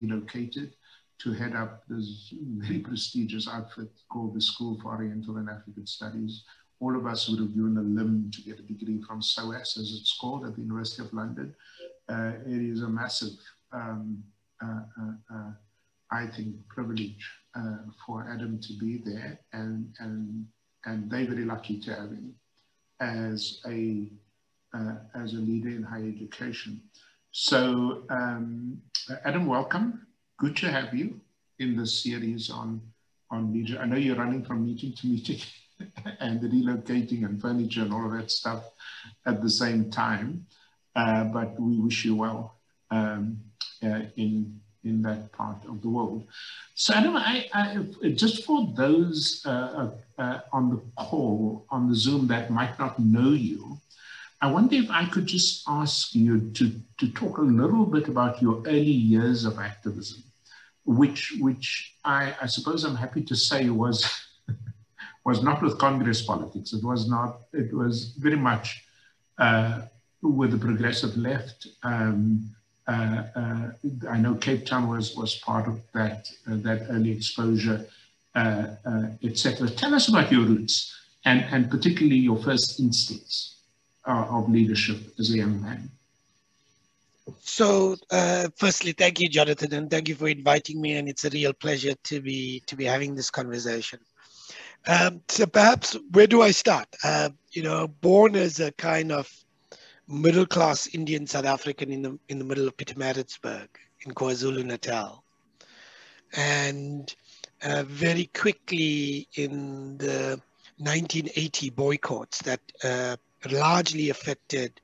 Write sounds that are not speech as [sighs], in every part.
relocated to head up this very prestigious outfit called the School for Oriental and African Studies. All of us would have given a limb to get a degree from SOAS, as it's called, at the University of London. Uh, it is a massive, um, uh, uh, uh I think, privilege uh, for Adam to be there, and, and, and they're very lucky to have him as a, uh, as a leader in higher education. So, um, Adam, welcome good to have you in this series on on leisure. I know you're running from meeting to meeting [laughs] and relocating and furniture and all of that stuff at the same time, uh, but we wish you well um, uh, in in that part of the world. So Adam, I, I just for those uh, uh, uh, on the call on the Zoom that might not know you, I wonder if I could just ask you to, to talk a little bit about your early years of activism which which I, I suppose I'm happy to say was [laughs] was not with Congress politics. It was not. It was very much uh, with the progressive left. Um, uh, uh, I know Cape Town was was part of that uh, that early exposure, uh, uh, etc. Tell us about your roots and and particularly your first instincts of leadership as a young man. So, uh, firstly, thank you, Jonathan, and thank you for inviting me. And it's a real pleasure to be to be having this conversation. Um, so, perhaps where do I start? Uh, you know, born as a kind of middle class Indian South African in the in the middle of Pietermaritzburg in KwaZulu Natal, and uh, very quickly in the 1980 boycotts that uh, largely affected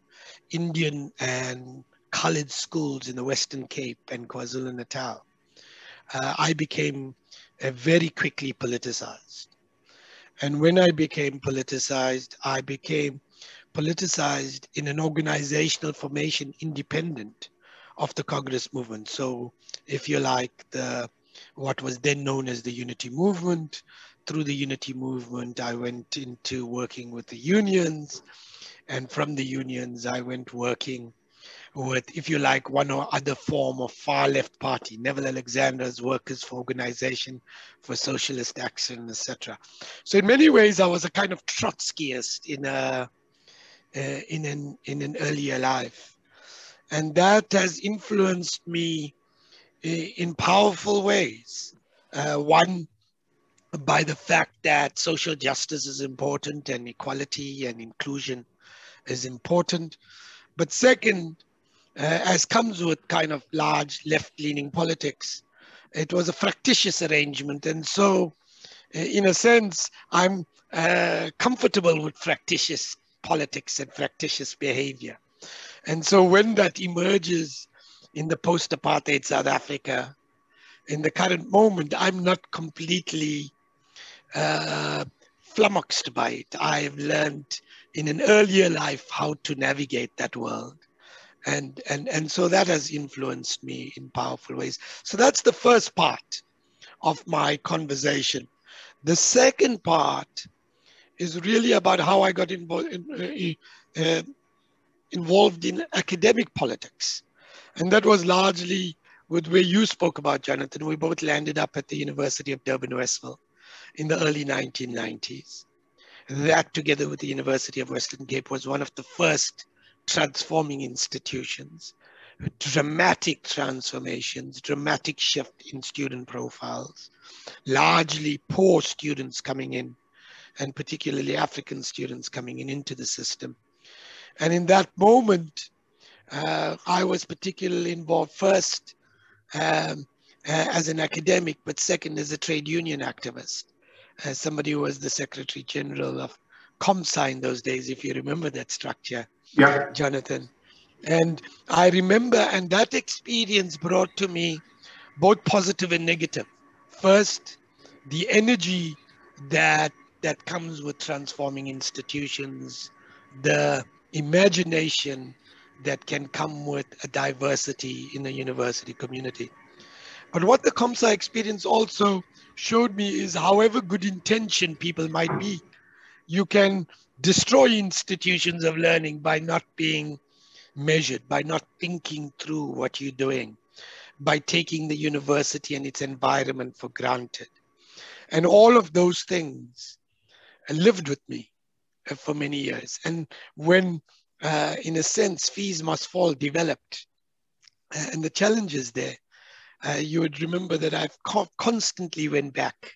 Indian and colored schools in the Western Cape and KwaZulu Natal, uh, I became very quickly politicized. And when I became politicized, I became politicized in an organizational formation independent of the Congress movement. So, if you like, the what was then known as the Unity Movement. Through the Unity Movement, I went into working with the unions. And from the unions, I went working with, if you like, one or other form of far left party, Neville Alexander's Workers for Organization for Socialist Action, etc. So in many ways, I was a kind of Trotskyist in a uh, in an in an earlier life, and that has influenced me in powerful ways. Uh, one by the fact that social justice is important and equality and inclusion is important. But second, uh, as comes with kind of large left-leaning politics. It was a fractious arrangement. And so, uh, in a sense, I'm uh, comfortable with fractious politics and fractious behavior. And so when that emerges in the post-apartheid South Africa, in the current moment, I'm not completely uh, flummoxed by it. I've learned in an earlier life how to navigate that world. And and and so that has influenced me in powerful ways. So that's the first part of my conversation. The second part is really about how i got involved in, uh, uh, involved in academic politics. And that was largely with where you spoke about jonathan. We both landed up at the university of durban westville in the early 1990s that together with the university of western cape was one of the first transforming institutions, dramatic transformations, dramatic shift in student profiles, largely poor students coming in, and particularly African students coming in into the system. And in that moment, uh, I was particularly involved first um, uh, as an academic, but second as a trade union activist, as somebody who was the Secretary General of COMSA in those days, if you remember that structure, yeah. Jonathan. And I remember, and that experience brought to me both positive and negative. First, the energy that that comes with transforming institutions, the imagination that can come with a diversity in the university community. But what the COMSA experience also showed me is however good intention people might be, you can destroy institutions of learning by not being measured, by not thinking through what you're doing. by taking the university and its environment for granted. And all of those things lived with me for many years. And when, uh, in a sense, fees must fall developed, uh, and the challenges there, uh, you would remember that I've co constantly went back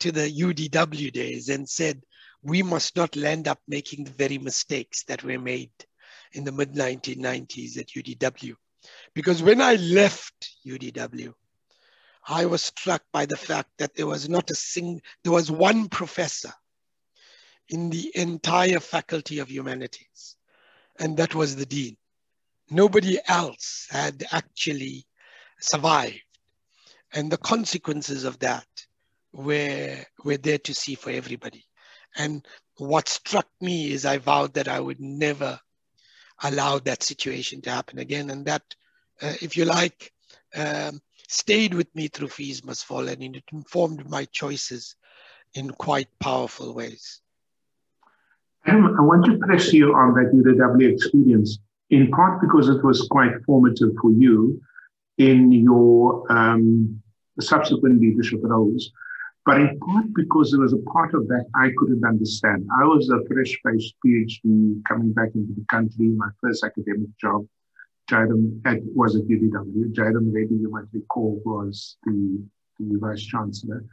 to the UDW days and said, we must not land up making the very mistakes that were made in the mid 1990s at UDW. Because when I left UDW, I was struck by the fact that there was not a single, there was one professor in the entire Faculty of Humanities, and that was the Dean. Nobody else had actually survived. And the consequences of that were, were there to see for everybody. And what struck me is I vowed that I would never allow that situation to happen again. And that, uh, if you like, um, stayed with me through Fees Must Fall and it informed my choices in quite powerful ways. I want to press you on that UDW experience, in part because it was quite formative for you in your um, subsequent leadership roles, but in part because there was a part of that I couldn't understand. I was a fresh-faced PhD coming back into the country, my first academic job. Jairam at, was at UDW. Jairam Reddy, you might recall, was the, the vice chancellor.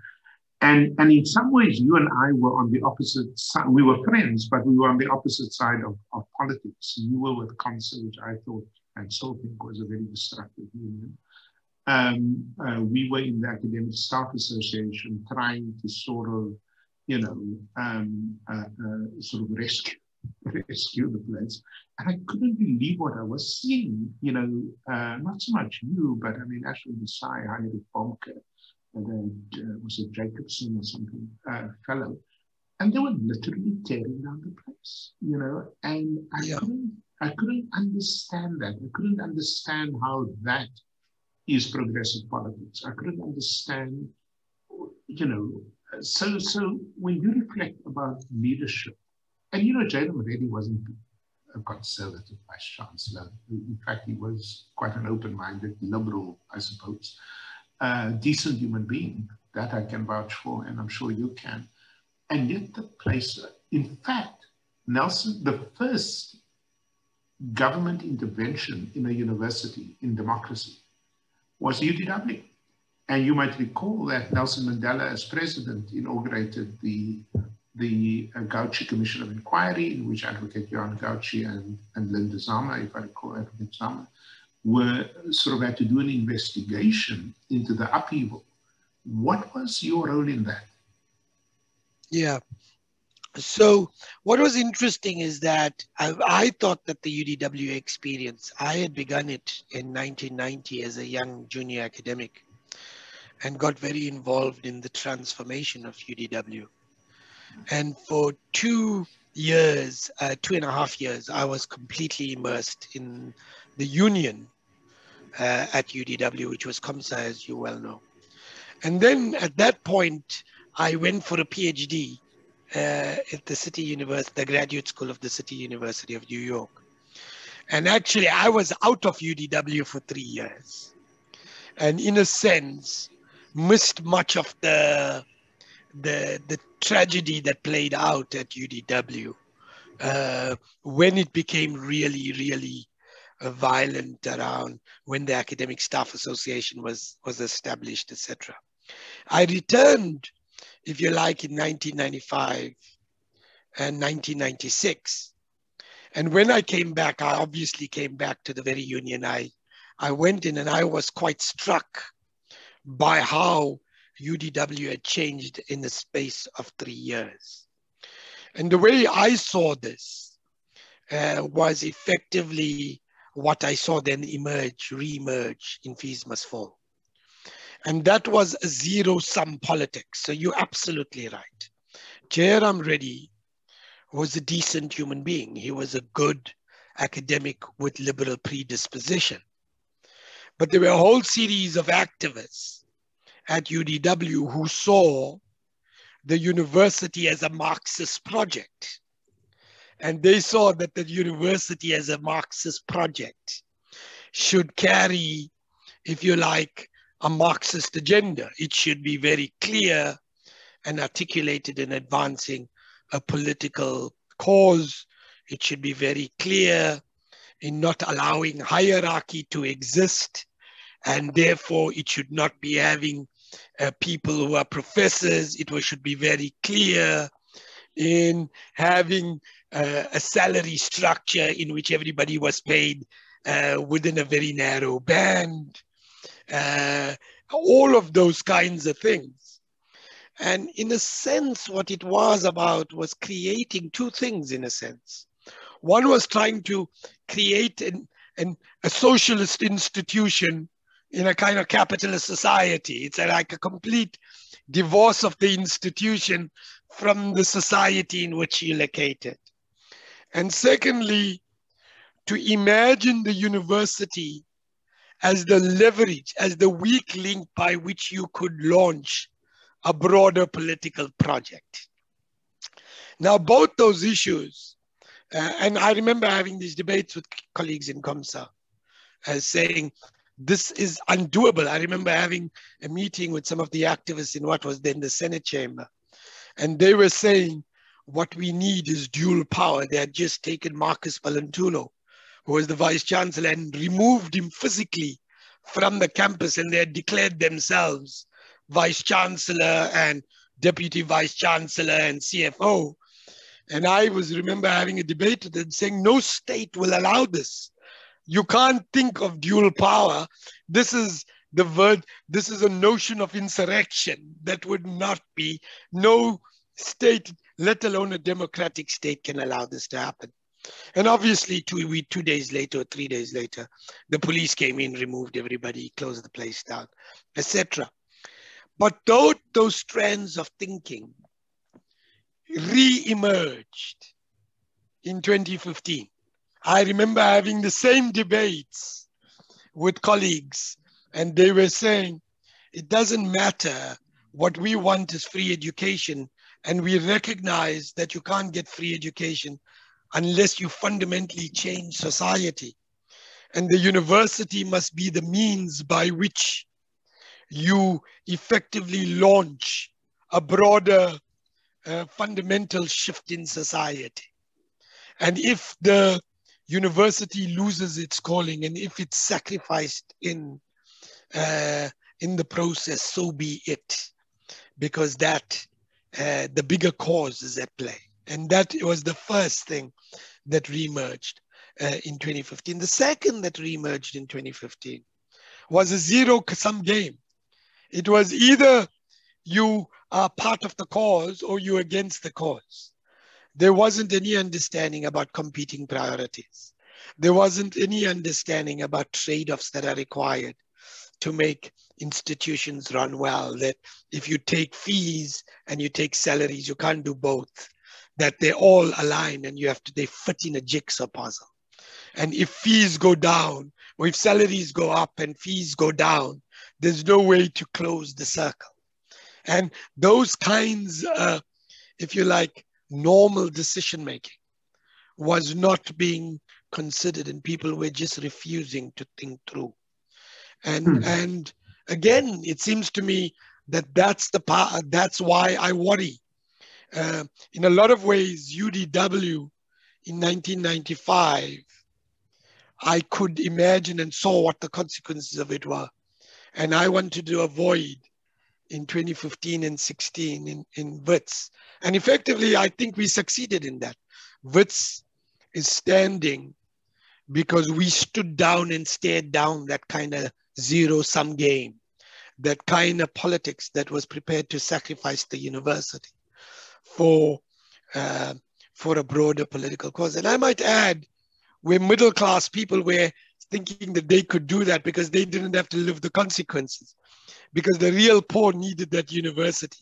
And, and in some ways, you and I were on the opposite side. We were friends, but we were on the opposite side of, of politics. You were with COMSA, which I thought and still think was a very destructive union. Um, uh, we were in the Academic Staff Association trying to sort of, you know, um, uh, uh, sort of rescue [laughs] rescue the place. And I couldn't believe what I was seeing, you know, uh, not so much you, but I mean, actually, the Desai, Heinrich Bohmke, and uh, was it Jacobson or something, uh, fellow. And they were literally tearing down the place, you know, and I yeah. couldn't, I couldn't understand that. I couldn't understand how that is progressive politics. I couldn't understand, you know, so so when you reflect about leadership, and you know, Jairam really wasn't a conservative vice chancellor. In fact, he was quite an open-minded liberal, I suppose a decent human being. That I can vouch for, and I'm sure you can. And yet, the place, in fact, Nelson, the first government intervention in a university in democracy was UDW. And you might recall that Nelson Mandela, as president, inaugurated the, the uh, Gouche Commission of Inquiry, in which Advocate Johan Gouche and, and Linda Zama, if I recall, Advocate Zama, were sort of had to do an investigation into the upheaval. What was your role in that? Yeah. So what was interesting is that I, I, thought that the UDW experience, I had begun it in 1990 as a young junior academic and got very involved in the transformation of UDW. And for two years, uh, two and a half years, I was completely immersed in the union uh, at UDW, which was COMSA, as you well know. And then at that point, I went for a PhD at the City University, the Graduate School of the City University of New York. And actually, I was out of UDW for three years. And in a sense, missed much of the, the, the tragedy that played out at UDW uh, when it became really, really violent around when the Academic Staff Association was, was established, etc. I returned, if you like, in 1995 and 1996. And when I came back, I obviously came back to the very union I, I went in and I was quite struck by how UDW had changed in the space of three years. And the way I saw this uh, was effectively what I saw then emerge, re-emerge in Must Fall. And that was a zero-sum politics. So you're absolutely right. Jairam Reddy was a decent human being. He was a good academic with liberal predisposition. But there were a whole series of activists at UDW who saw the university as a Marxist project and they saw that the university as a Marxist project should carry if you like, a Marxist agenda. It should be very clear and articulated in advancing a political cause. It should be very clear in not allowing hierarchy to exist. And therefore, it should not be having uh, people who are professors. It should be very clear in having uh, a salary structure in which everybody was paid uh, within a very narrow band. Uh, all of those kinds of things. And in a sense, what it was about was creating two things in a sense. One was trying to create an, an, a socialist institution in a kind of capitalist society. It's like a complete divorce of the institution from the society in which you located. And secondly, to imagine the university as the leverage, as the weak link by which you could launch a broader political project. Now, both those issues, uh, and I remember having these debates with colleagues in COMSA, uh, saying this is undoable. I remember having a meeting with some of the activists in what was then the Senate chamber, and they were saying what we need is dual power. They had just taken Marcus Balintulo who was the vice chancellor, and removed him physically from the campus, and they had declared themselves vice chancellor and deputy vice chancellor and CFO. And I was remember having a debate with them saying, no state will allow this. You can't think of dual power. This is the word, this is a notion of insurrection that would not be, no state, let alone a democratic state can allow this to happen. And obviously, two, we, two days later, three days later, the police came in, removed everybody, closed the place down, etc. But those, those strands of thinking re-emerged in 2015. I remember having the same debates with colleagues, and they were saying, it doesn't matter. What we want is free education. And we recognize that you can't get free education unless you fundamentally change society. And the university must be the means by which you effectively launch a broader uh, fundamental shift in society. And if the university loses its calling and if it's sacrificed in, uh, in the process, so be it, because that, uh, the bigger cause is at play. And that was the first thing that reemerged uh, in 2015. The second that reemerged in 2015 was a zero sum game. It was either you are part of the cause or you're against the cause. There wasn't any understanding about competing priorities. There wasn't any understanding about trade offs that are required to make institutions run well. That if you take fees and you take salaries, you can't do both that they all align and you have to, they fit in a jigsaw puzzle. And if fees go down, or if salaries go up and fees go down, there's no way to close the circle. And those kinds, uh, if you like, normal decision making was not being considered and people were just refusing to think through. And, hmm. and again, it seems to me that that's the part, that's why I worry uh, in a lot of ways, UDW in 1995, I could imagine and saw what the consequences of it were. And I wanted to avoid in 2015 and 16 in, in WITS. And effectively, I think we succeeded in that. WITS is standing because we stood down and stared down that kind of zero sum game, that kind of politics that was prepared to sacrifice the university for, uh, for a broader political cause. And I might add, where middle class people were thinking that they could do that because they didn't have to live the consequences, because the real poor needed that university,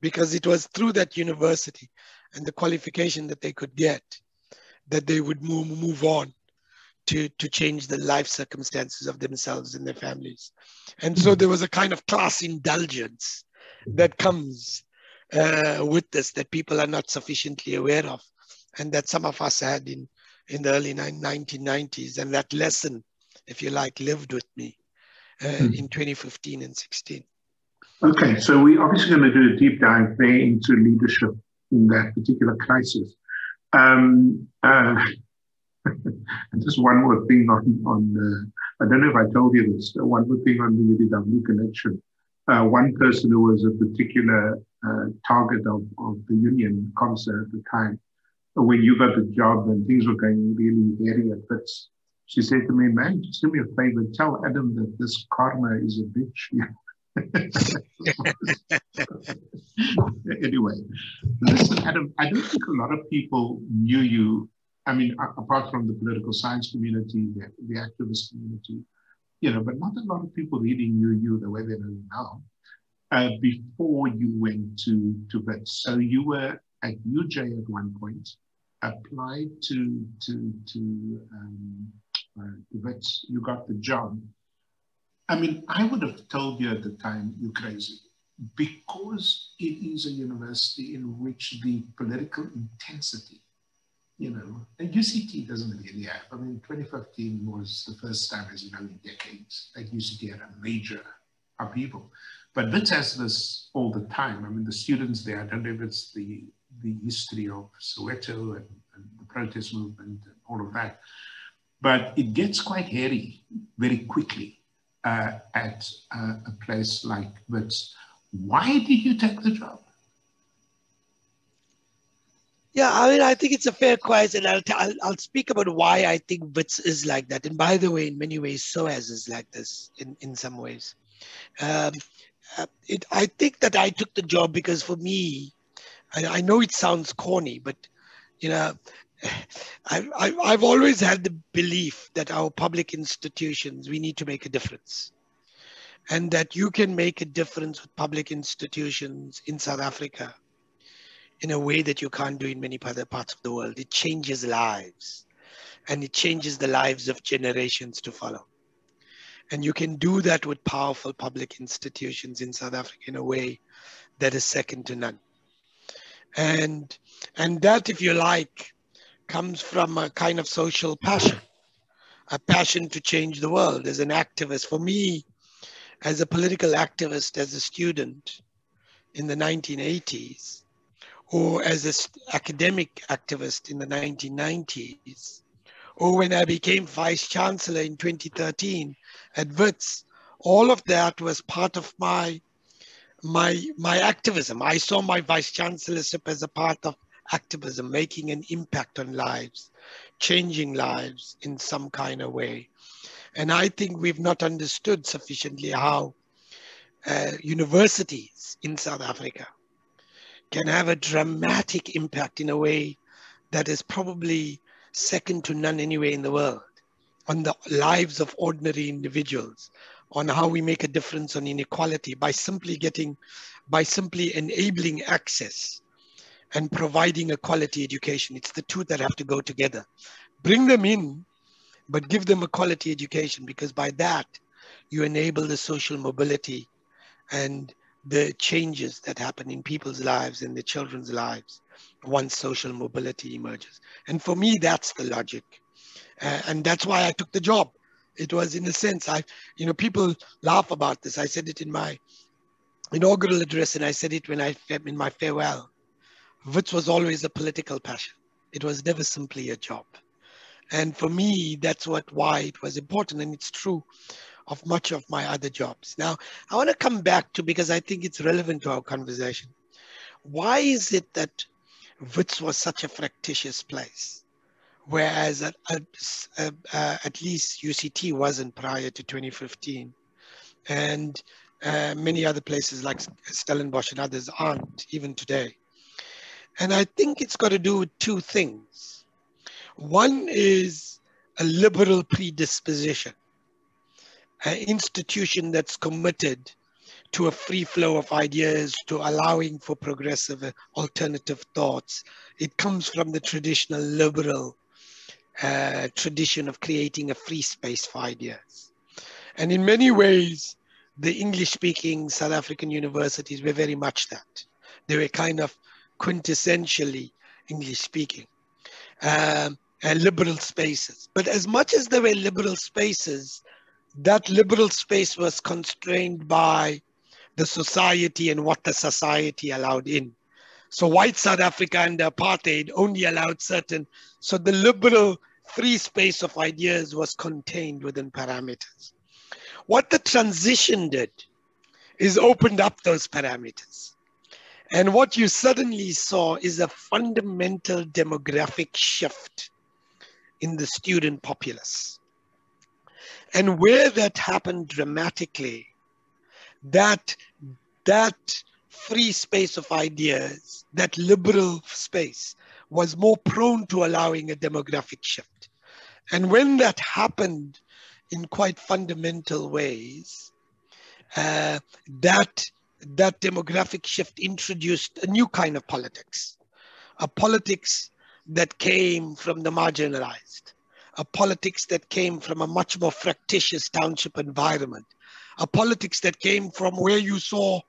because it was through that university and the qualification that they could get that they would move, move on to, to change the life circumstances of themselves and their families. And so there was a kind of class indulgence that comes uh, with this that people are not sufficiently aware of and that some of us had in, in the early 1990s. And that lesson, if you like, lived with me. uh, mm. in 2015 and 16. Okay, so we're obviously going to do a deep dive there into leadership in that particular crisis. Um, uh, [laughs] just one more thing on, on uh, I don't know if I told you this, one more thing on the UDW connection. Uh, one person who was a particular uh, target of, of the union COMSA at the time, when you got the job and things were going really hairy at Wits, she said to me, man, just do me a favor, tell Adam that this karma is a bitch. [laughs] anyway, listen, Adam, I don't think a lot of people knew you. I mean, apart from the political science community, the, the activist community, you know, but not a lot of people really knew you the way they know you now uh, before you went to, to Wits. So you were at UJ at one point, applied to, to, to um, uh, Wits, you got the job. I mean, I would have told you at the time, you're crazy, because it is a university in which the political intensity, you know, and UCT doesn't really have. I mean, 2015 was the first time, as you know, in decades that UCT had a major upheaval. But Wits has this all the time. I mean, the students there, I don't know if it's the, the history of Soweto and, and the protest movement and all of that, but it gets quite hairy very quickly uh, at uh, a place like Wits. Why did you take the job? Yeah, I mean, I think it's a fair question. I'll, I'll, I'll speak about why I think Wits is like that. And by the way, in many ways, SOAS is like this in, in some ways. Um, uh, it, I think that I took the job because for me, I, I know it sounds corny, but you know, [sighs] I, I, I've always had the belief that our public institutions, we need to make a difference. And that you can make a difference with public institutions in South Africa in a way that you can't do in many other parts of the world. It changes lives and it changes the lives of generations to follow. And you can do that with powerful public institutions in South Africa in a way that is second to none. And, and that, if you like, comes from a kind of social passion, a passion to change the world as an activist. For me, as a political activist, as a student in the 1980s, or as an academic activist in the 1990s, or when I became vice chancellor in 2013 at WITS, all of that was part of my my my activism. I saw my vice chancellorship as a part of activism, making an impact on lives, changing lives in some kind of way. And I think we've not understood sufficiently how uh, universities in South Africa can have a dramatic impact in a way that is probably second to none anywhere in the world on the lives of ordinary individuals, on how we make a difference on inequality by simply getting, by simply enabling access and providing a quality education. It's the two that have to go together. Bring them in, but give them a quality education because by that you enable the social mobility and the changes that happen in people's lives and the children's lives once social mobility emerges. And for me, that's the logic. Uh, and that's why I took the job. It was in a sense, I, you know, people laugh about this. I said it in my inaugural address and I said it when I, in my farewell. Wits was always a political passion. It was never simply a job. And for me, that's what why it was important. And it's true of much of my other jobs. Now, I want to come back to because I think it's relevant to our conversation. Why is it that Wits was such a fractious place? Whereas at, at, uh, at least UCT wasn't prior to 2015. And uh, many other places like Stellenbosch and others aren't even today. And I think it's got to do with two things. One is a liberal predisposition, an institution that's committed to a free flow of ideas, to allowing for progressive alternative thoughts. It comes from the traditional liberal uh, tradition of creating a free space for ideas. And in many ways, the English speaking South African universities were very much that. They were kind of quintessentially English speaking um, and liberal spaces. But as much as they were liberal spaces, that liberal space was constrained by the society and what the society allowed in. So white South Africa and apartheid only allowed certain, so the liberal free space of ideas was contained within parameters. What the transition did is opened up those parameters. And what you suddenly saw is a fundamental demographic shift in the student populace. And where that happened dramatically, that, that free space of ideas, that liberal space, was more prone to allowing a demographic shift. And when that happened in quite fundamental ways, uh, that that demographic shift introduced a new kind of politics, a politics that came from the marginalized, a politics that came from a much more fractious township environment, a politics that came from where you saw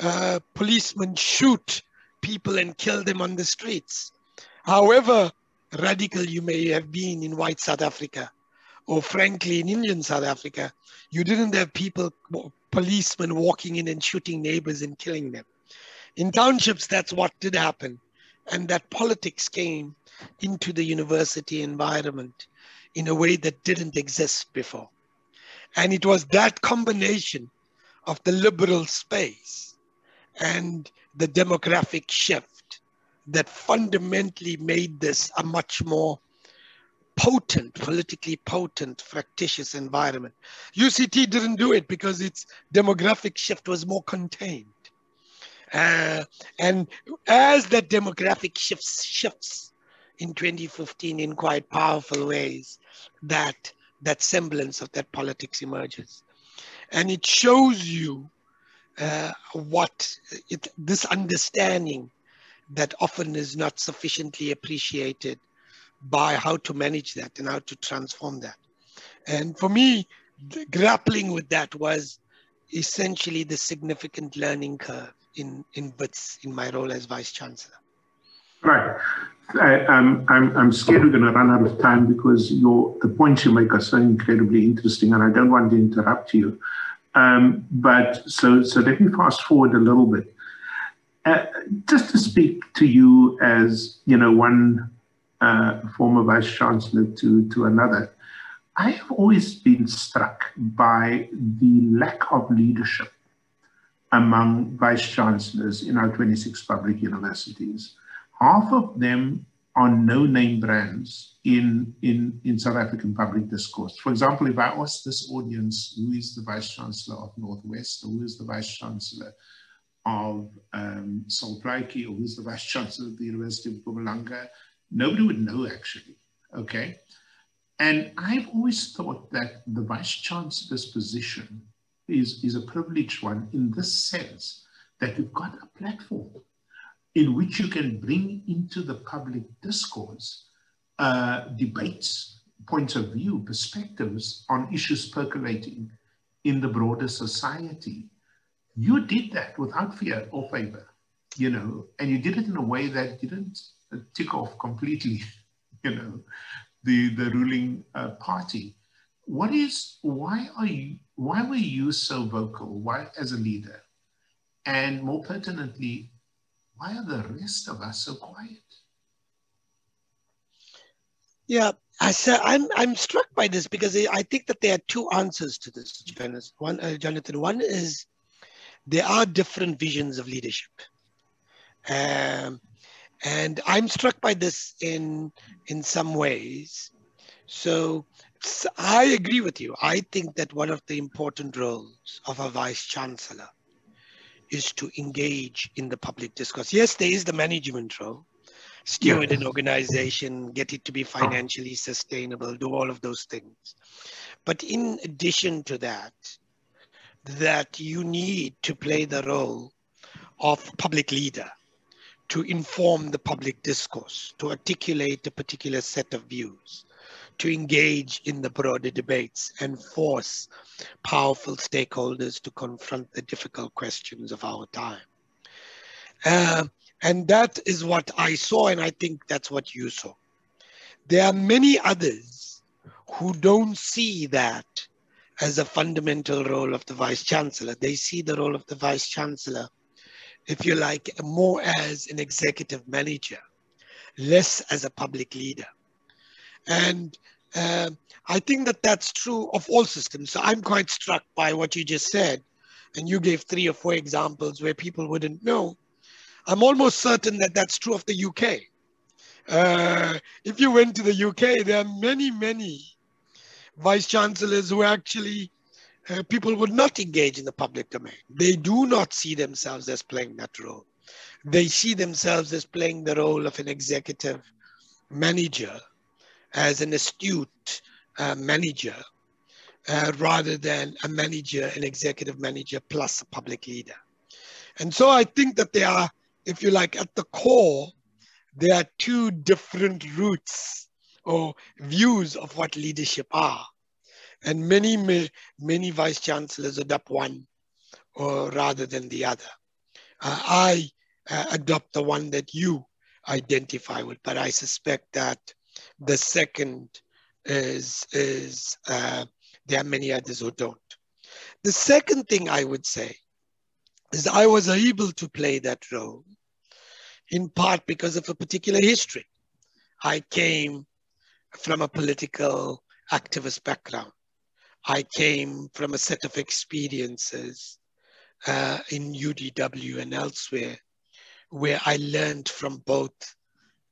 uh, policemen shoot people and kill them on the streets. However radical you may have been in white South Africa, or frankly in Indian South Africa, you didn't have people, policemen walking in and shooting neighbors and killing them. In townships, that's what did happen. And that politics came into the university environment in a way that didn't exist before. And it was that combination of the liberal space and the demographic shift that fundamentally made this a much more potent, politically potent, fractious environment. UCT didn't do it because its demographic shift was more contained. Uh, and as that demographic shifts, shifts in 2015 in quite powerful ways, that, that semblance of that politics emerges. And it shows you uh, what it, this understanding that often is not sufficiently appreciated by how to manage that and how to transform that. And for me, grappling with that was essentially the significant learning curve in, in Wits in my role as Vice Chancellor. Right. I, am I'm, I'm scared we're going to run out of time because your, the points you make are so incredibly interesting, and I don't want to interrupt you. Um, but so, so let me fast forward a little bit. Uh, just to speak to you as you know one uh, former vice chancellor to, to another, I have always been struck by the lack of leadership among vice chancellors in our 26 public universities. Half of them are no name brands in, in, in South African public discourse. For example, if I ask this audience who is the vice chancellor of Northwest or who is the vice chancellor of um, Sol Plaatje or who is the vice chancellor of the University of Mpumalanga, Nobody would know actually, okay? And I've always thought that the vice chancellor's position is, is a privileged one in this sense that you've got a platform in which you can bring into the public discourse uh, debates, points of view, perspectives on issues percolating in the broader society. You did that without fear or favor, you know, and you did it in a way that didn't tick off completely, [laughs] you know, the, the ruling uh, party. What is, why are you, why were you so vocal? Why as a leader? And more pertinently, why are the rest of us so quiet? Yeah, I said, I'm, I'm struck by this because I think that there are two answers to this, Jonathan. One, uh, Jonathan. One is there are different visions of leadership. Um, and i'm struck by this in in some ways so, so i agree with you i think that one of the important roles of a vice chancellor is to engage in the public discourse. Yes there is the management role. Steward an organization get it to be uh-huh. financially sustainable do all of those things. But in addition to that that you need to play the role of public leader to inform the public discourse, to articulate a particular set of views, to engage in the broader debates and force powerful stakeholders to confront the difficult questions of our time. Uh, and that is what I saw, and I think that's what you saw. There are many others who don't see that as a fundamental role of the vice chancellor. They see the role of the vice chancellor, if you like, more as an executive manager, less as a public leader. And uh, I think that that's true of all systems. So I'm quite struck by what you just said. And you gave three or four examples where people wouldn't know. I'm almost certain that that's true of the UK. Uh, if you went to the UK, there are many, many vice chancellors who actually uh, people would not engage in the public domain. They do not see themselves as playing that role. They see themselves as playing the role of an executive manager, as an astute uh, manager, uh, rather than a manager, an executive manager plus a public leader. And so I think that there are, if you like, at the core, there are two different routes or views of what leadership are. And many, many vice chancellors adopt one or rather than the other. Uh, I uh, adopt the one that you identify with, but I suspect that the second is, is uh, there are many others who don't. The second thing I would say is I was able to play that role in part because of a particular history. I came from a political activist background. I came from a set of experiences uh, in UDW and elsewhere where I learned from both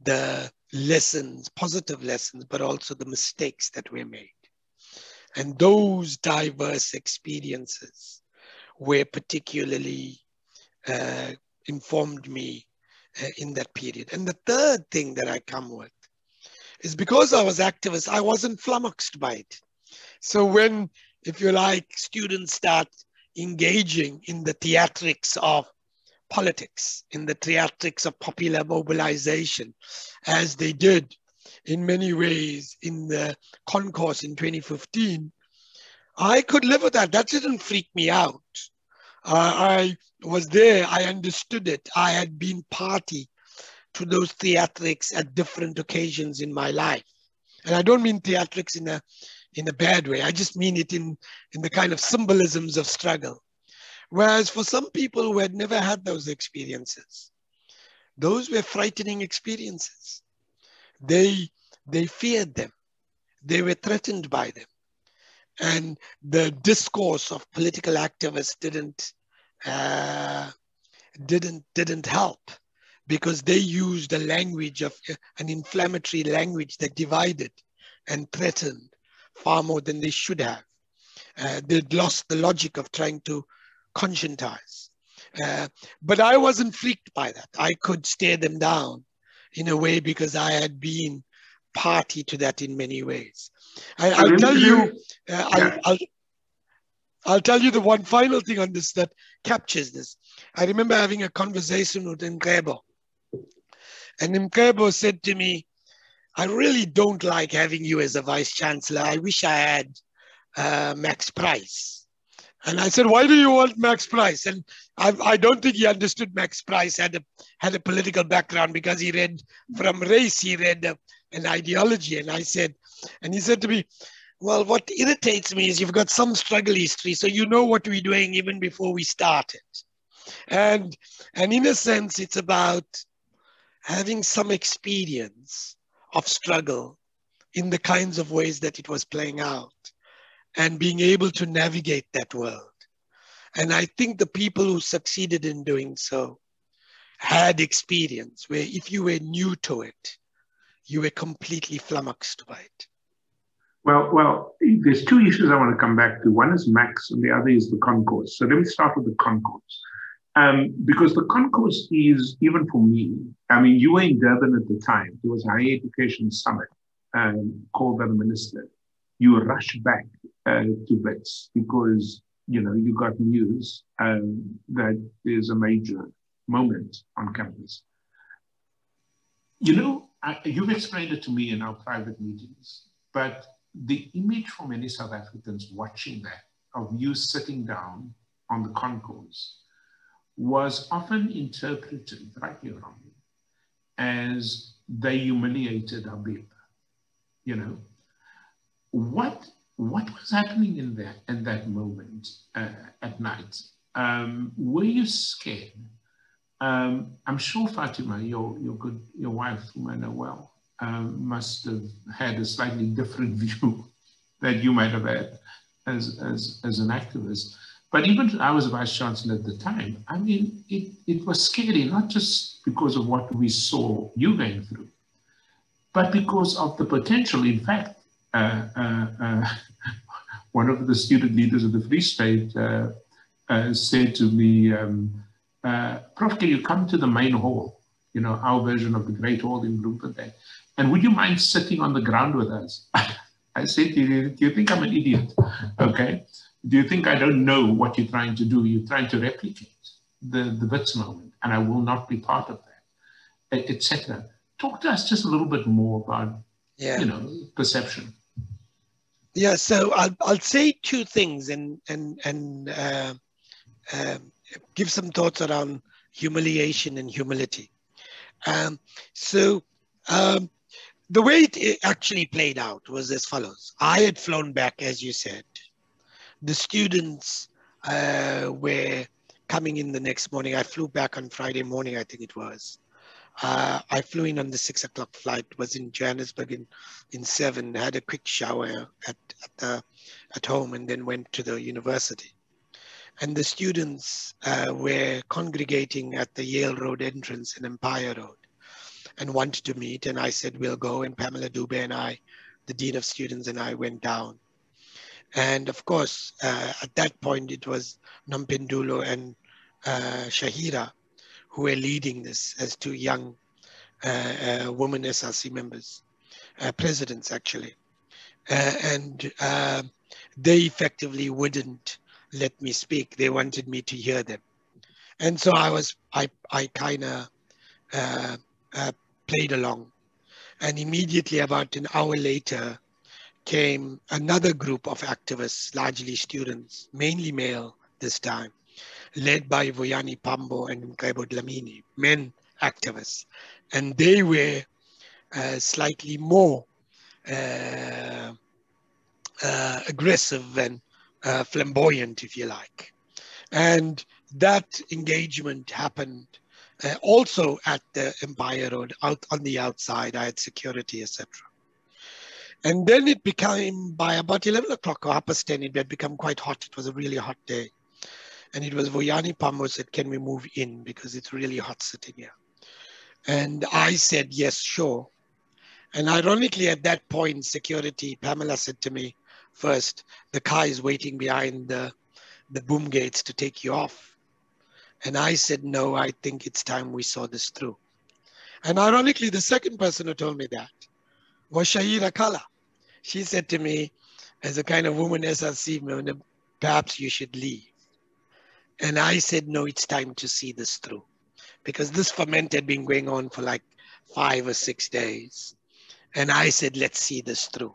the lessons, positive lessons, but also the mistakes that were made. And those diverse experiences were particularly uh, informed me uh, in that period. And the third thing that I come with is because I was activist, I wasn't flummoxed by it. So when, if you like, students start engaging in the theatrics of politics, in the theatrics of popular mobilization, as they did in many ways in the concourse in 2015, I could live with that. That didn't freak me out. Uh, I was there, I understood it. I had been party to those theatrics at different occasions in my life. And I don't mean theatrics in a, in a bad way. I just mean it in, in the kind of symbolisms of struggle. Whereas for some people who had never had those experiences, those were frightening experiences. They, they feared them. They were threatened by them. And the discourse of political activists didn't, uh, didn't, didn't help because they used a language of an inflammatory language that divided and threatened far more than they should have. Uh, they'd lost the logic of trying to conscientize. Uh, but I wasn't freaked by that. I could stare them down in a way because I had been party to that in many ways. I, will tell you, uh, I'll, I'll, I'll tell you the one final thing on this that captures this. I remember having a conversation with Mcebo. And Mcebo said to me, I really don't like having you as a vice chancellor. I wish I had uh, Max Price. And I said, why do you want Max Price? And I, I, don't think he understood Max Price had a, had a political background because he read from race, he read an ideology. And I said, and he said to me, well, what irritates me is you've got some struggle history, so you know what we're doing even before we started. And, and in a sense, it's about having some experience of struggle in the kinds of ways that it was playing out and being able to navigate that world. And I think the people who succeeded in doing so had experience where if you were new to it, you were completely flummoxed by it. Well, well, there's two issues I want to come back to. One is Max, and the other is the concourse. So let me start with the concourse. Um, because the concourse is, even for me, I mean, you were in Durban at the time. There was a higher education summit um, called by the minister. You rush back uh, to Wits because, you know, you got news um, that there's a major moment on campus. You know, I, you've explained it to me in our private meetings, but the image for many South Africans watching that of you sitting down on the concourse was often interpreted, rightly or wrongly, as they humiliated Habib. You know, what what was happening in that at that moment uh, at night? Um, were you scared? Um, I'm sure Fatima, your your good your wife, whom I know well, um, must have had a slightly different [laughs] view that you might have had as as as an activist. But even I was vice chancellor at the time. I mean, it, it was scary, not just because of what we saw you going through, but because of the potential. In fact, one of the student leaders of the Free State uh, uh, said to me, um, uh, Prof, can you come to the main hall? You know, our version of the Great Hall in Bloemfontein. And would you mind sitting on the ground with us? [laughs] I said, do you, do you think I'm an idiot? Okay. Do you think I don't know what you're trying to do? You're trying to replicate the, the Wits moment, and I will not be part of that, etc. Talk to us just a little bit more about, yeah. you know, perception. Yeah, so I'll, I'll say two things and and and uh, uh, give some thoughts around humiliation and humility. Um, so um, the way it actually played out was as follows. I had flown back, as you said. The students uh, were coming in the next morning. I flew back on Friday morning, I think it was. Uh, I flew in on the six o'clock flight, was in Johannesburg in, in seven, had a quick shower at, at, the, at home and then went to the university. And the students uh, were congregating at the Yale Road entrance in Empire Road and wanted to meet. And I said, we'll go. And Pamela Dube and I, the Dean of Students and I went down. And of course, uh, at that point, it was Nompendulo and uh, Shaeera who are leading this as two young uh, uh, women SRC members, uh, presidents actually. Uh, and uh, they effectively wouldn't let me speak. They wanted me to hear them. And so I was, I, I kind of played along. And immediately, about an hour later, came another group of activists, largely students, mainly male this time, led by Vuyani Pambo and Mcebo Dlamini, men activists. And they were uh, slightly more uh, uh, aggressive and uh, flamboyant, if you like. And that engagement happened uh, also at the Empire Road, out on the outside, I had security, etc. And then it became, by about 11 o'clock or half past 10, it had become quite hot. It was a really hot day. And it was Vuyani Pambo said, can we move in? Because it's really hot sitting here. And I said, yes, sure. And ironically, at that point, security, Pamela said to me, first, the car is waiting behind the, the boom gates to take you off. And I said, no, I think it's time we saw this through. And ironically, the second person who told me that was Shaeera Kalla. She said to me, as a kind of woman SRC, perhaps you should leave. And I said, no, it's time to see this through. Because this ferment had been going on for like five or six days. And I said, let's see this through.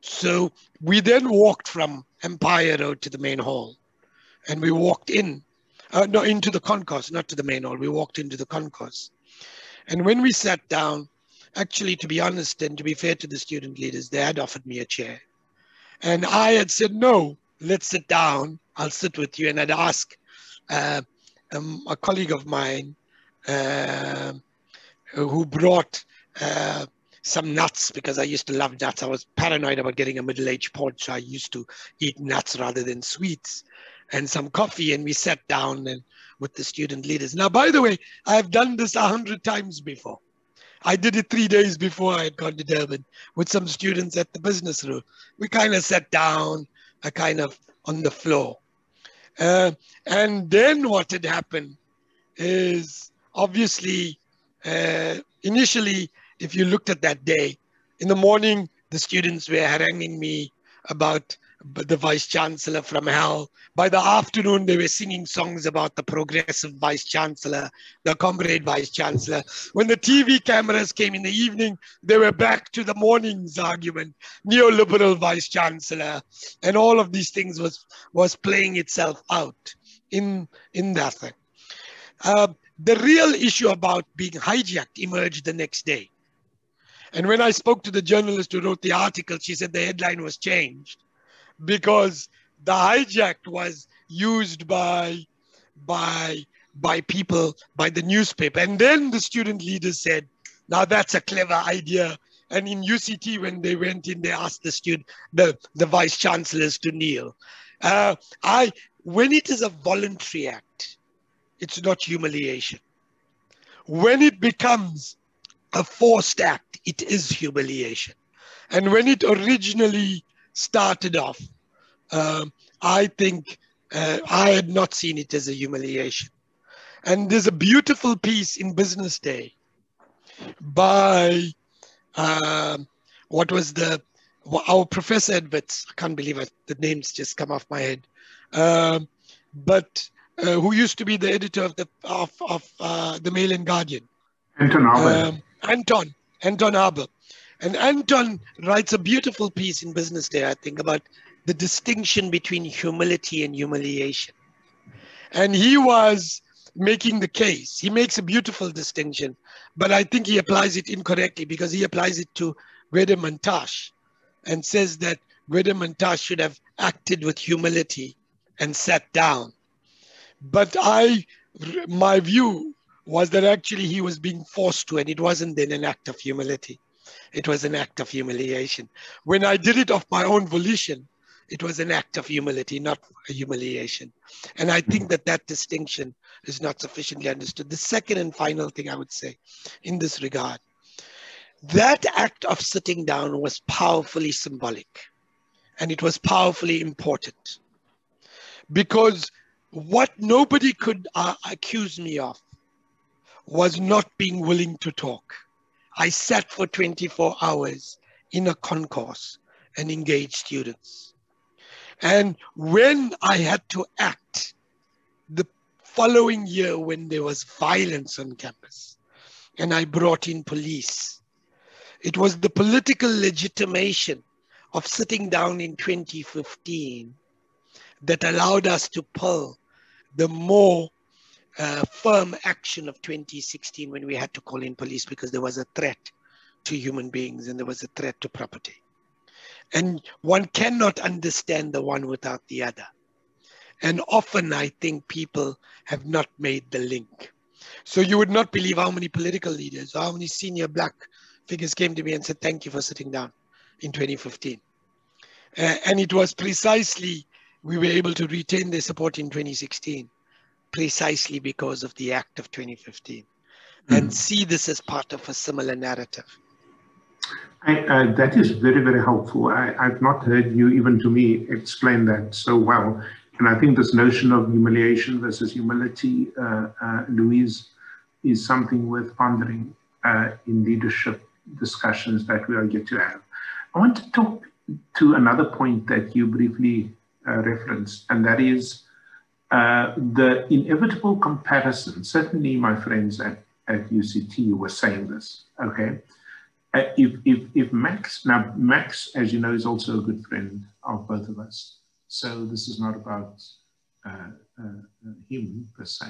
So we then walked from Empire Road to the main hall. And we walked in uh, no, into the concourse, not to the main hall. We walked into the concourse. And when we sat down, actually, to be honest and to be fair to the student leaders, they had offered me a chair. And I had said, no, let's sit down. I'll sit with you. And I'd ask uh, um, a colleague of mine uh, who brought uh, some nuts because I used to love nuts. I was paranoid about getting a middle-aged port, so I used to eat nuts rather than sweets and some coffee and we sat down and with the student leaders. Now, by the way, I've done this a hundred times before. I did it three days before I had gone to Durban with some students at the business room. We kind of sat down, a kind of on the floor. Uh, and then what had happened is obviously, uh, initially, if you looked at that day, in the morning, the students were haranguing me about the vice chancellor from hell. By the afternoon, they were singing songs about the progressive vice chancellor, the comrade vice chancellor. When the TV cameras came in the evening, they were back to the morning's argument, neoliberal vice chancellor, and all of these things was was playing itself out in in that thing. Uh, the real issue about being hijacked emerged the next day. And when I spoke to the journalist who wrote the article, she said the headline was changed because the hijacked was used by by by people by the newspaper. And then the student leaders said now that's a clever idea. And in uct when they went in they asked the student the the vice chancellors to kneel. Uh, i when it is a voluntary act it's not humiliation. When it becomes a forced act it is humiliation. And when it originally started off um, I think uh, I had not seen it as a humiliation. And there's a beautiful piece in Business Day by uh, what was the our professor Wits. I can't believe it. The names just come off my head. Um, but uh, who used to be the editor of the of, of uh, the Mail and Guardian? Anton Abel. Um, Anton Anton Abel. And Anton writes a beautiful piece in Business Day, I think, about the distinction between humility and humiliation. And he was making the case. He makes a beautiful distinction, but I think he applies it incorrectly because he applies it to Gwede Mantashe and says that Gwede Mantashe should have acted with humility and sat down. But I, my view was that actually he was being forced to, and it wasn't then an act of humility. It was an act of humiliation. When I did it of my own volition, it was an act of humility, not humiliation. And I think that that distinction is not sufficiently understood. The second and final thing I would say in this regard that act of sitting down was powerfully symbolic and it was powerfully important because what nobody could uh, accuse me of was not being willing to talk. I sat for 24 hours in a concourse and engaged students. And when I had to act the following year when there was violence on campus and I brought in police, it was the political legitimation of sitting down in 2015 that allowed us to pull the more firm action of 2016 when we had to call in police because there was a threat to human beings and there was a threat to property. And one cannot understand the one without the other. And often I think people have not made the link. So you would not believe how many political leaders, how many senior black figures came to me and said, thank you for sitting down in 2015. Uh, and it was precisely, we were able to retain their support in 2016, precisely because of the act of 2015. Mm-hmm. And see this as part of a similar narrative. I, uh, that is very, very helpful. I, have not heard you, even to me, explain that so well. And I think this notion of humiliation versus humility, uh, uh, Louise, is something worth pondering uh, in leadership discussions that we are yet to have. I want to talk to another point that you briefly uh, referenced, and that is uh, the inevitable comparison. Certainly, my friends at, at UCT were saying this, okay? Uh, if, if, if Max, now Max, as you know, is also a good friend of both of us. So this is not about uh, uh, him per se.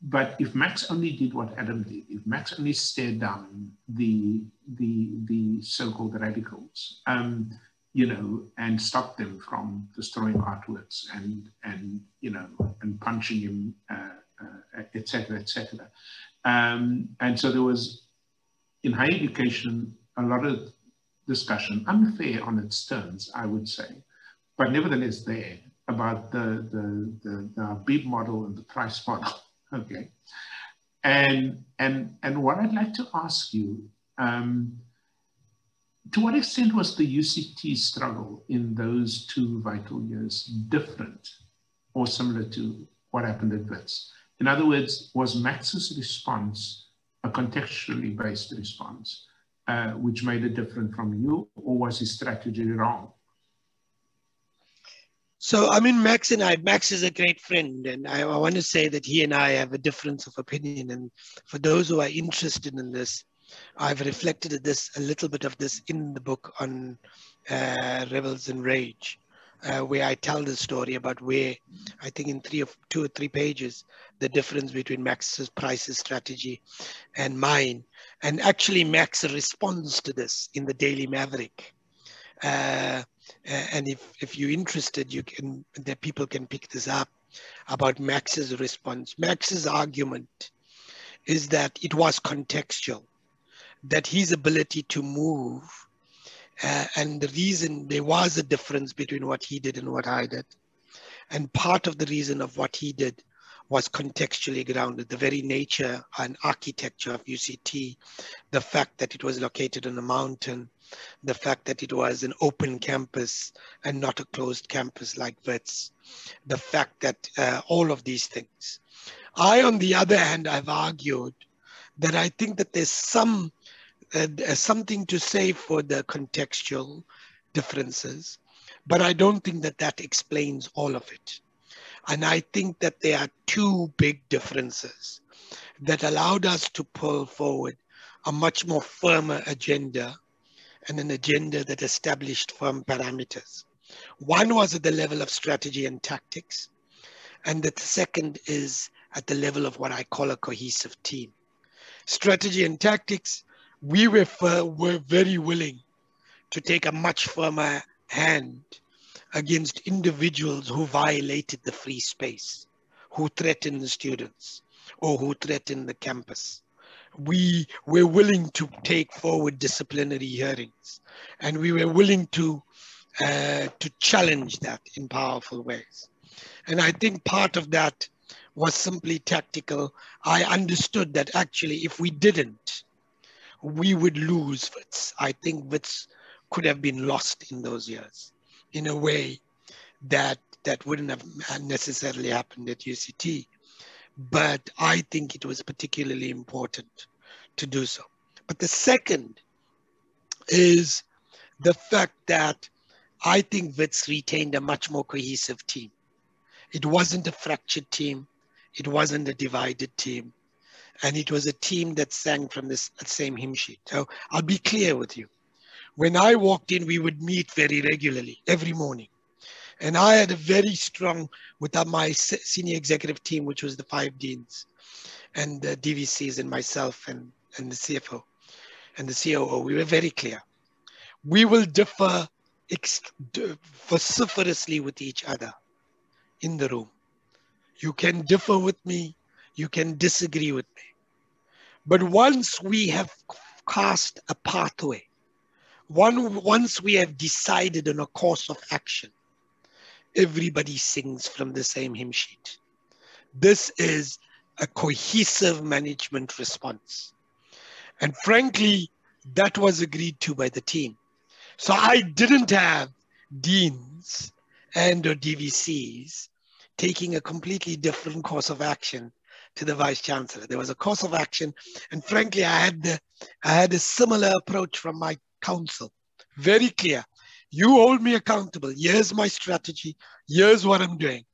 But if Max only did what Adam did, if Max only stared down the, the, the so-called radicals, um, you know, and stop them from destroying artworks and, and you know, and punching him, etc., uh, etc. Et um, and so there was in higher education, a lot of discussion, unfair on its terms, I would say, but nevertheless there about the, the, the, the bib model and the price model, [laughs] okay? And, and, and what I'd like to ask you, um, to what extent was the UCT struggle in those two vital years different or similar to what happened at Wits? In other words, was Max's response a contextually based response, uh, which made it different from you, or was his strategy wrong? So, I mean, Max and I, Max is a great friend, and I, I, want to say that he and I have a difference of opinion. And for those who are interested in this, I've reflected this a little bit of this in the book on uh, Rebels and Rage uh, where I tell the story about where I think in three or two or three pages, the difference between Max's prices strategy and mine. And actually Max responds to this in the Daily Maverick. Uh, and if, if you're interested, you can, the people can pick this up about Max's response. Max's argument is that it was contextual, that his ability to move uh, and the reason there was a difference between what he did and what I did. And part of the reason of what he did was contextually grounded. The very nature and architecture of UCT, the fact that it was located on a mountain, the fact that it was an open campus and not a closed campus like Wits, the fact that uh, all of these things. I, on the other hand, I've argued that I think that there's some something to say for the contextual differences, but I don't think that that explains all of it. And I think that there are two big differences that allowed us to pull forward a much more firmer agenda and an agenda that established firm parameters. One was at the level of strategy and tactics, and the second is at the level of what I call a cohesive team. Strategy and tactics, we were, were very willing to take a much firmer hand against individuals who violated the free space, who threatened the students, or who threatened the campus. We were willing to take forward disciplinary hearings, and we were willing to uh, to challenge that in powerful ways. And I think part of that was simply tactical. I understood that actually, if we didn't, we would lose Wits. I think Wits could have been lost in those years in a way that that wouldn't have necessarily happened at UCT. But I think it was particularly important to do so. But the second is the fact that I think Wits retained a much more cohesive team. It wasn't a fractured team. It wasn't a divided team. And it was a team that sang from this same hymn sheet. So I'll be clear with you. When I walked in, we would meet very regularly, every morning. And I had a very strong, with uh, my senior executive team, which was the five deans and the DVCs and myself and, and the CFO and the COO, we were very clear. We will differ vociferously with each other in the room. You can differ with me, you can disagree with me. But once we have cast a pathway one, once we have decided on a course of action, everybody sings from the same hymn sheet. This is a cohesive management response. And frankly, that was agreed to by the team. So I didn't have deans and or DVCs taking a completely different course of action to the vice chancellor. There was a course of action, and frankly, I had the, I had a similar approach from my council. Very clear. You hold me accountable. Here's my strategy. Here's what I'm doing.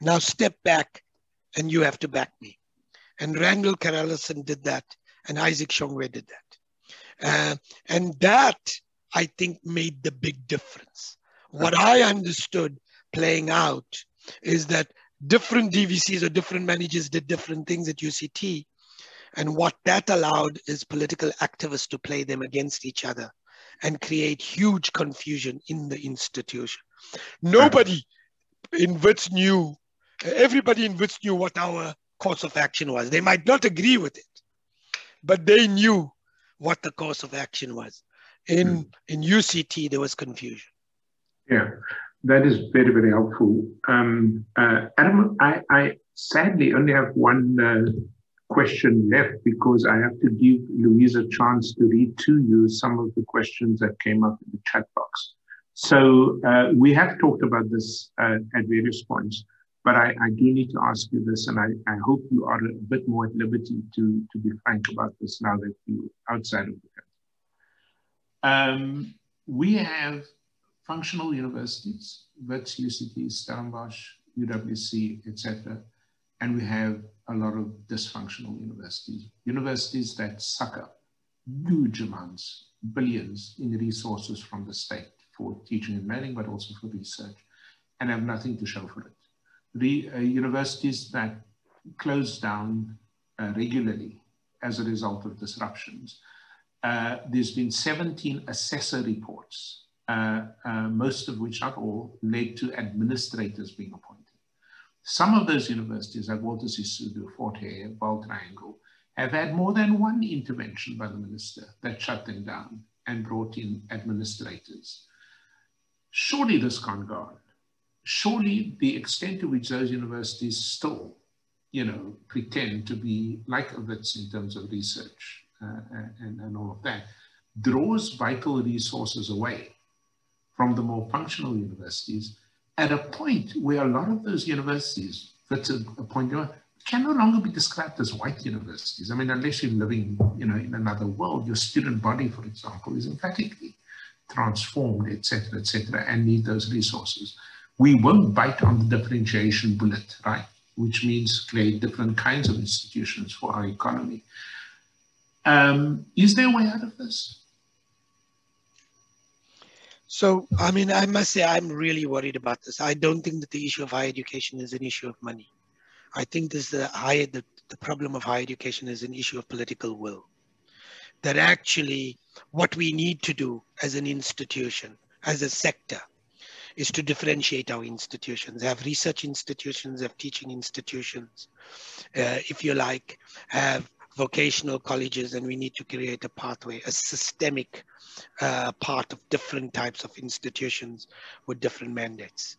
Now step back and you have to back me. And Randall Carolissen did that and Isaac Shongwe did that. Uh, and that, I think, made the big difference. What I understood playing out is that different DVCs or different managers did different things at UCT. And what that allowed is political activists to play them against each other and create huge confusion in the institution. Nobody in Wits knew, everybody in Wits knew what our course of action was. They might not agree with it, but they knew what the course of action was. In, mm. in UCT, there was confusion. Yeah, that is very, very helpful. Um, uh, Adam, I, I sadly only have one uh, question left because I have to give Louise a chance to read to you some of the questions that came up in the chat box. So uh, we have talked about this uh, at various points, but I, I, do need to ask you this, and I, I, hope you are a bit more at liberty to, to be frank about this now that you're outside of the country. Um, we have functional universities, Wits, UCT, Stellenbosch, UWC, etc., and we have a lot of dysfunctional universities, universities that suck up huge amounts, billions in resources from the state for teaching and learning, but also for research, and have nothing to show for it. The uh, universities that close down uh, regularly as a result of disruptions. Uh, there's been 17 assessor reports uh, uh, most of which, not all, led to administrators being appointed. Some of those universities, like Walter Sisulu, Fort Hare, Vaal Triangle, have had more than one intervention by the minister that shut them down and brought in administrators. Surely this can't go on. Surely the extent to which those universities still, you know, pretend to be like Wits in terms of research uh, and, and all of that, draws vital resources away from the more functional universities at a point where a lot of those universities, that's a, a point, can no longer be described as white universities. I mean, unless you're living, you know, in another world, your student body, for example, is emphatically transformed, etc., etc., and need those resources. We won't bite on the differentiation bullet, right? Which means create different kinds of institutions for our economy. Um, is there a way out of this? So, I mean, I must say, I'm really worried about this. I don't think that the issue of higher education is an issue of money. I think this the higher the, the problem of higher education is an issue of political will. That actually, what we need to do as an institution, as a sector, is to differentiate our institutions, have research institutions, have teaching institutions, uh, if you like, have vocational colleges and we need to create a pathway, a systemic uh, part of different types of institutions with different mandates.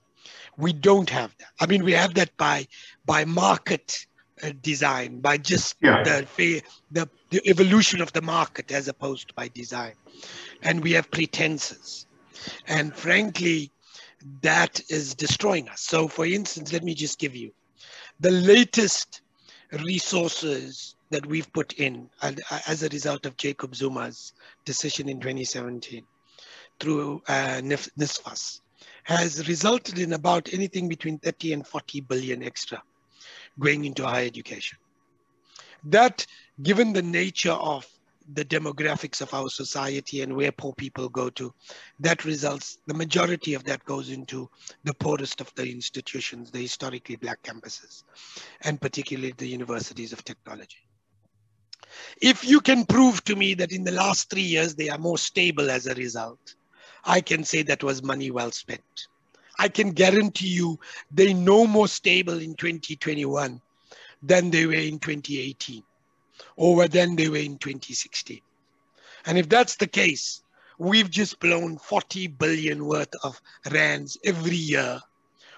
We don't have that. I mean, we have that by by market uh, design, by just yeah. the, the the evolution of the market as opposed to by design, and we have pretenses, and frankly, that is destroying us. So, for instance, let me just give you the latest resources that we've put in uh, as a result of Jacob Zuma's decision in 2017 through uh, NSFAS has resulted in about anything between 30 and 40 billion extra going into higher education. That, given the nature of the demographics of our society and where poor people go to, that results, the majority of that goes into the poorest of the institutions, the historically black campuses, and particularly the universities of technology. If you can prove to me that in the last three years they are more stable as a result, I can say that was money well spent. I can guarantee you they no more stable in 2021 than they were in 2018 or than they were in 2016. And if that's the case, we've just blown 40 billion worth of rands every year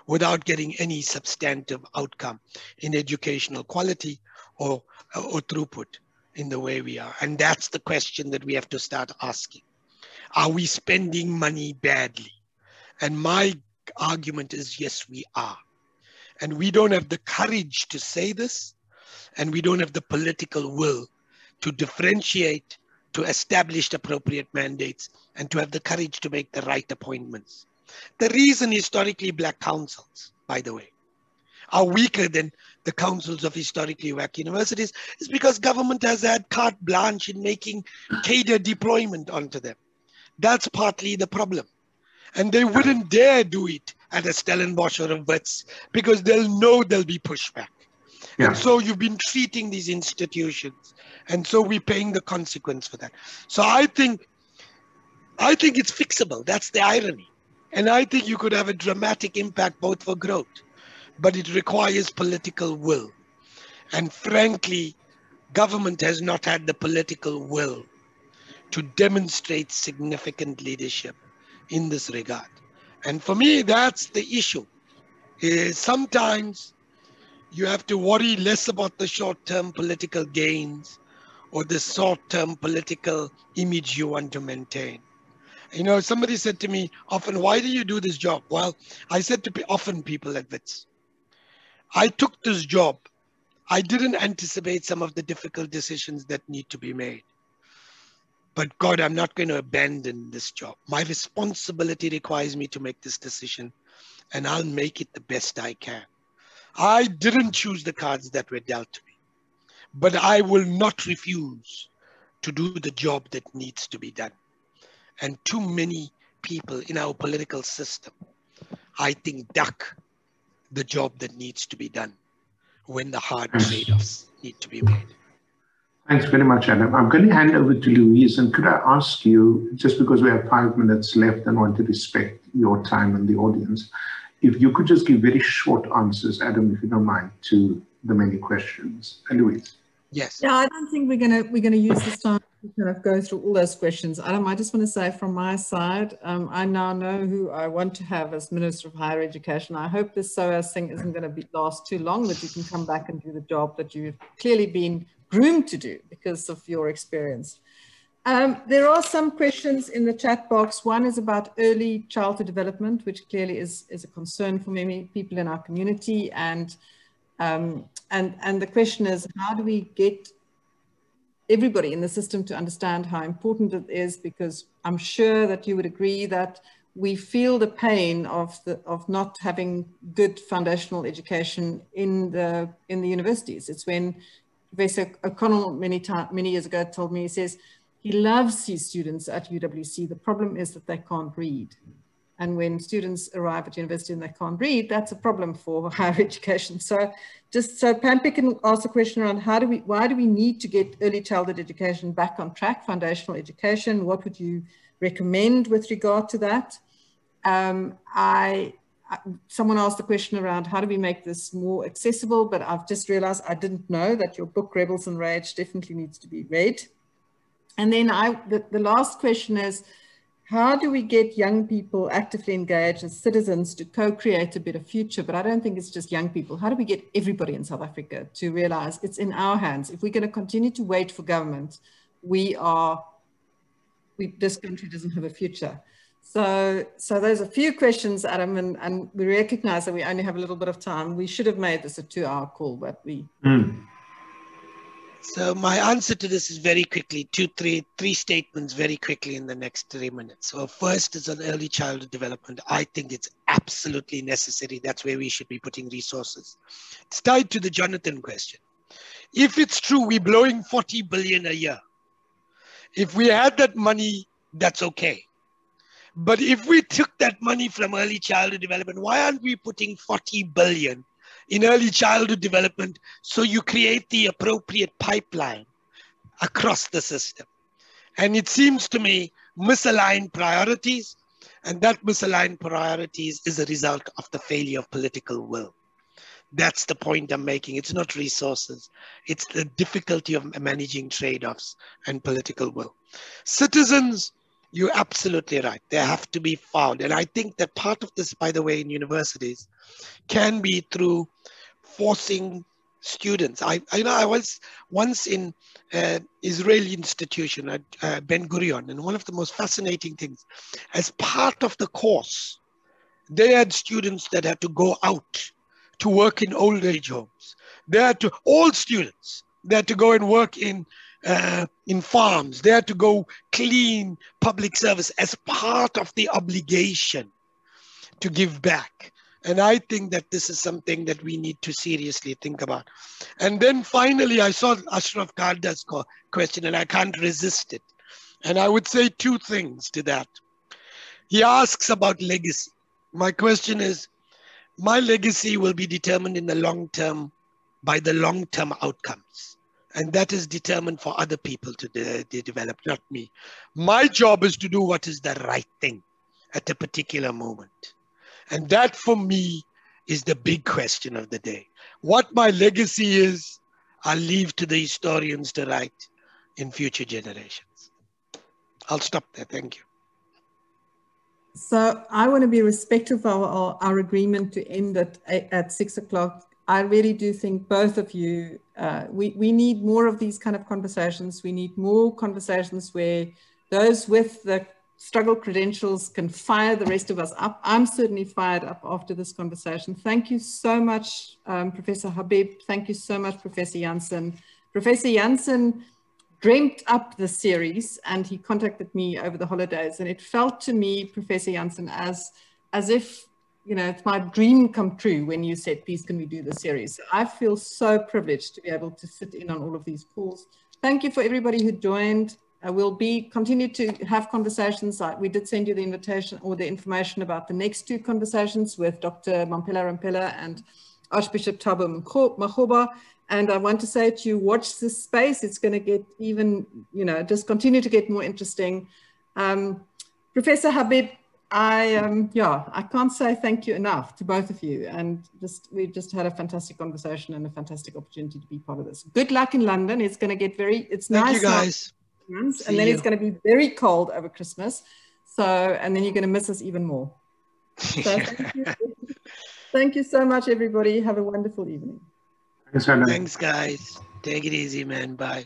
without getting any substantive outcome in educational quality or, or throughput in the way we are? And that's the question that we have to start asking. Are we spending money badly? And my argument is yes, we are. And we don't have the courage to say this, and we don't have the political will to differentiate, to establish appropriate mandates, and to have the courage to make the right appointments. The reason historically black councils, by the way, are weaker than the councils of historically black universities is because government has had carte blanche in making cadre deployment onto them. That's partly the problem. And they wouldn't dare do it at a Stellenbosch or a Wits because they'll know there'll be pushback. Yeah. And so you've been treating these institutions. And so we're paying the consequence for that. So I think I think it's fixable. That's the irony. And I think you could have a dramatic impact both for growth but it requires political will. And frankly, government has not had the political will to demonstrate significant leadership in this regard. And for me, that's the issue. Is sometimes you have to worry less about the short-term political gains or the short-term political image you want to maintain. You know, somebody said to me often, why do you do this job? Well, I said to often people at WITS, I took this job. I didn't anticipate some of the difficult decisions that need to be made. But God, I'm not going to abandon this job. My responsibility requires me to make this decision, and I'll make it the best I can. I didn't choose the cards that were dealt to me, but I will not refuse to do the job that needs to be done. And too many people in our political system, I think, duck the job that needs to be done when the hard trade-offs need to be made. Thanks very much, Adam. I'm going to hand over to Louise. And could I ask you, just because we have five minutes left and want to respect your time and the audience, if you could just give very short answers, Adam, if you don't mind, to the many questions. And Louise. Yes. Yeah, I don't think we're gonna we're gonna use this time to kind of go through all those questions. Adam, I just want to say from my side, um, I now know who I want to have as Minister of Higher Education. I hope this SOAS thing isn't going to be last too long, that you can come back and do the job that you've clearly been groomed to do because of your experience. Um, there are some questions in the chat box. One is about early childhood development, which clearly is, is a concern for many people in our community. And um, and, and the question is, how do we get everybody in the system to understand how important it is? Because I'm sure that you would agree that we feel the pain of, the, of not having good foundational education in the, in the universities. It's when Professor O'Connell many, many years ago told me, he says, he loves his students at UWC. The problem is that they can't read. And when students arrive at university and they can't read, that's a problem for [laughs] higher education. So just so Pam can ask a question around how do we, why do we need to get early childhood education back on track, foundational education? What would you recommend with regard to that? Um, I, someone asked the question around how do we make this more accessible, but I've just realized I didn't know that your book Rebels and Rage definitely needs to be read. And then I, the, the last question is, how do we get young people actively engaged as citizens to co-create a better future? But I don't think it's just young people. How do we get everybody in South Africa to realize it's in our hands? If we're going to continue to wait for government, we are, we, this country doesn't have a future. So, so those are a few questions, Adam, and, and we recognize that we only have a little bit of time. We should have made this a two hour call, but we, mm. So my answer to this is very quickly, two, three, three statements very quickly in the next three minutes. So first is on early childhood development. I think it's absolutely necessary. That's where we should be putting resources. It's tied to the Jonathan question. If it's true, we're blowing 40 billion a year. If we had that money, that's okay. But if we took that money from early childhood development, why aren't we putting 40 billion in early childhood development so you create the appropriate pipeline across the system. And it seems to me misaligned priorities, and that misaligned priorities is a result of the failure of political will. That's the point I'm making. It's not resources. It's the difficulty of managing trade-offs and political will. Citizens you're absolutely right. They have to be found. And I think that part of this, by the way, in universities can be through forcing students. I, I know I was once in an Israeli institution at uh, Ben Gurion, and one of the most fascinating things, as part of the course, they had students that had to go out to work in old age homes. They had to, all students, they had to go and work in uh, in farms. They had to go clean public service as part of the obligation to give back. And I think that this is something that we need to seriously think about. And then finally, I saw Ashraf Karda's question and I can't resist it. And I would say two things to that. He asks about legacy. My question is, my legacy will be determined in the long term by the long term outcomes and that is determined for other people to de de develop, not me. My job is to do what is the right thing at a particular moment. And that for me is the big question of the day. What my legacy is, I'll leave to the historians to write in future generations. I'll stop there. Thank you. So I want to be respectful of our, our agreement to end at, at six o'clock I really do think both of you, uh, we, we need more of these kind of conversations. We need more conversations where those with the struggle credentials can fire the rest of us up. I'm certainly fired up after this conversation. Thank you so much, um, Professor Habib. Thank you so much, Professor Jansen. Professor Jansen dreamt up the series and he contacted me over the holidays and it felt to me, Professor Jansen, as, as if you know, it's my dream come true when you said, please, can we do the series? So I feel so privileged to be able to sit in on all of these calls. Thank you for everybody who joined. We'll be continue to have conversations. we did send you the invitation or the information about the next two conversations with Dr. Mamphela Ramphele and Archbishop Thabo Makgoba. And I want to say to you, watch this space. It's going to get even, you know, just continue to get more interesting. Um, Professor Habib, I, um, yeah, I can't say thank you enough to both of you. And just, we just had a fantastic conversation and a fantastic opportunity to be part of this. Good luck in London. It's going to get very, it's thank nice. you guys. and then you. it's going to be very cold over Christmas. So, and then you're going to miss us even more. [laughs] So thank, you. thank you so much, everybody. Have a wonderful evening. Thanks, guys. Take it easy, man. Bye.